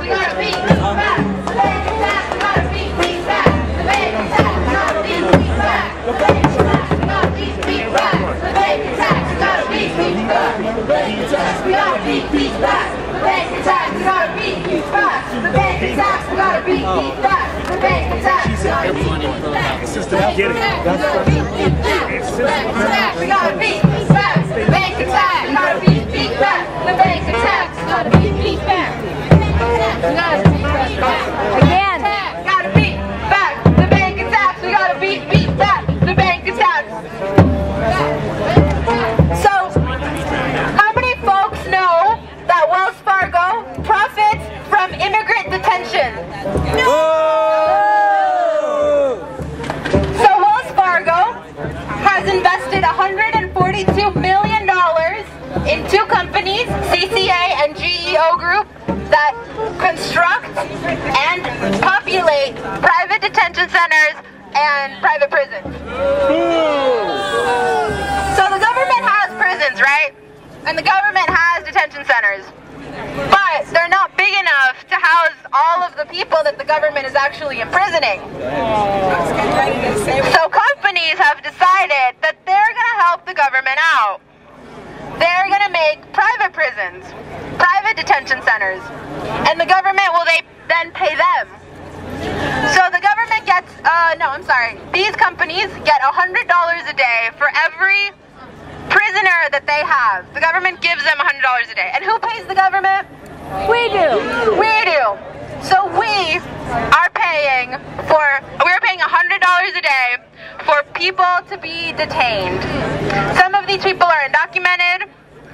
we gotta be back, they have a beat beat back. The bank we felt, the baby back. Beat me back, the baby tags on the beat beat back, it's we are beat these back, the baby tax, the baby tax, we gotta beat, detention? So Wells Fargo has invested $142 million in two companies, CCA and GEO Group, that construct and populate private detention centers and private prisons. So the government has prisons, right? And the government has detention centers. But they're not big enough to house all of the people that the government is actually imprisoning. So companies have decided that they're going to help the government out. They're going to make private prisons, private detention centers, and the government will they then pay them. So the government gets, uh, no, I'm sorry, these companies get $100 a day for every prisoner that they have. The government gives them $100 a day. And who pays the government? We do. We do. So we are paying for, we're paying $100 a day for people to be detained. Some of these people are undocumented.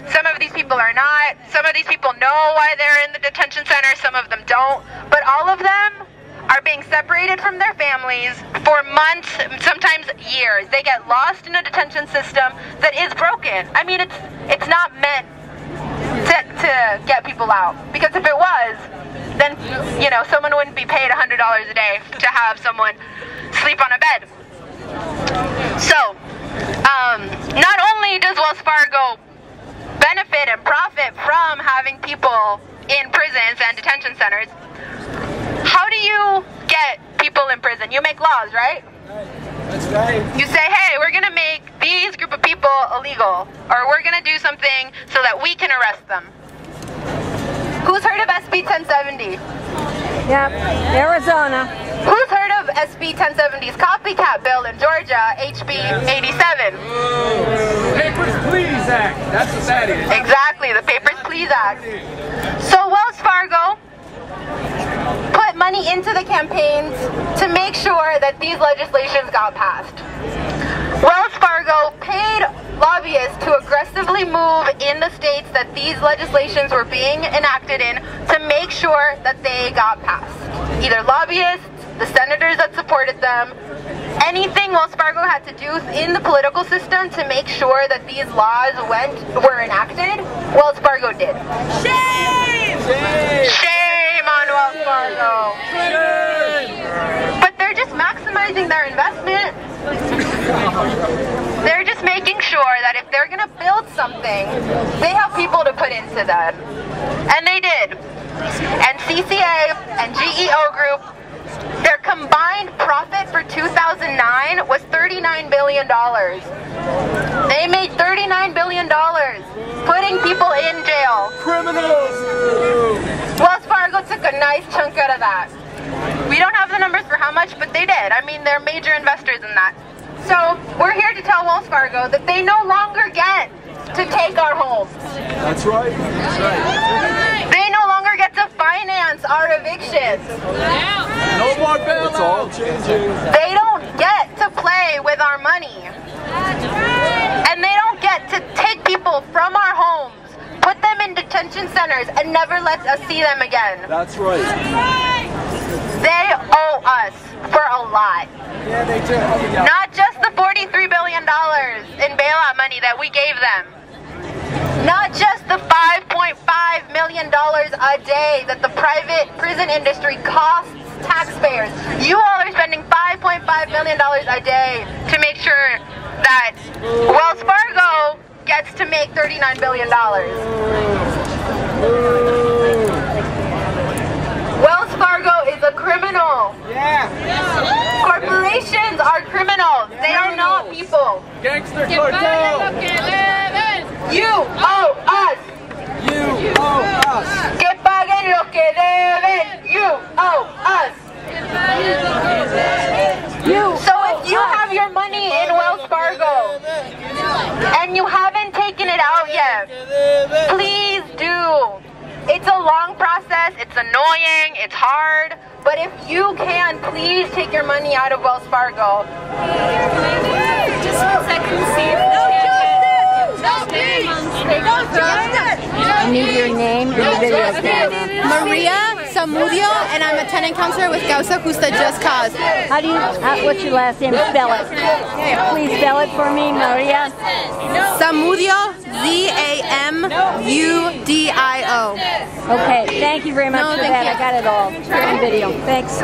Some of these people are not. Some of these people know why they're in the detention center. Some of them don't. But all of them are being separated from their families for months, sometimes years. They get lost in a detention system that is broken. I mean, it's it's not meant to, to get people out. Because if it was, then, you know, someone wouldn't be paid $100 a day to have someone sleep on a bed. So, um, not only does Wells Fargo benefit and profit from having people in prisons and detention centers, how do you get people in prison? You make laws, right? That's right. You say, hey, we're going to make these group of people illegal, or we're going to do something so that we can arrest them. Who's heard of SB 1070? Yep. Arizona. Who's heard of SB 1070's copycat bill in Georgia, HB 87? Papers, Please Act. That's what that is. Exactly, the Papers, Please Act. So Wells Fargo put money into the campaigns to make sure that these legislations got passed. Wells Fargo paid lobbyists to aggressively move in the states that these legislations were being enacted in to make sure that they got passed. Either lobbyists, the senators that supported them, anything Wells Fargo had to do in the political system to make sure that these laws went were enacted, Wells Fargo did. Shame! Shame on Fargo. But they're just maximizing their investment. They're just making sure that if they're gonna build something, they have people to put into that. And they did. And CCA and GEO Group, their combined profit for 2009 was $39 billion. They made $39 billion putting people in jail. Criminals! Wells Fargo took a nice chunk out of that. We don't have the numbers for how much, but they did. I mean, they're major investors in that. So we're here to tell Wells Fargo that they no longer get to take our homes. That's right. That's right. They no longer get to finance our evictions. No more bailouts. It's all changing. They don't get to play with our money. And they don't get to take people from our homes, put them in detention centers, and never lets us see them again. That's right. They owe us for a lot. Yeah, they do. Oh, Not just the $43 billion in bailout money that we gave them. Not just the $5.5 million a day that the private prison industry costs taxpayers. You all are spending $5.5 million a day to make sure that Wells Fargo gets to make $39 billion. Wells Fargo is a criminal. Yeah. Corporations are criminals. Yeah. They are not people. Gangster cartel. You owe us. You owe us. Que paguen lo que deben. You owe us. You. So if you have your money in Wells Fargo and you haven't out yet, please do. It's a long process, it's annoying, it's hard, but if you can, please take your money out of Wells Fargo. Just one second, see if I need your name. And video camera. Zamudio, and I'm a tenant counselor with Causa Justa Just Cause. How do you, how, what's your last name? Spell it. Please spell it for me, Maria. Zamudio, Z-A-M-U-D-I-O. Okay, thank you very much No, for that. you. I got it all. On video. Thanks.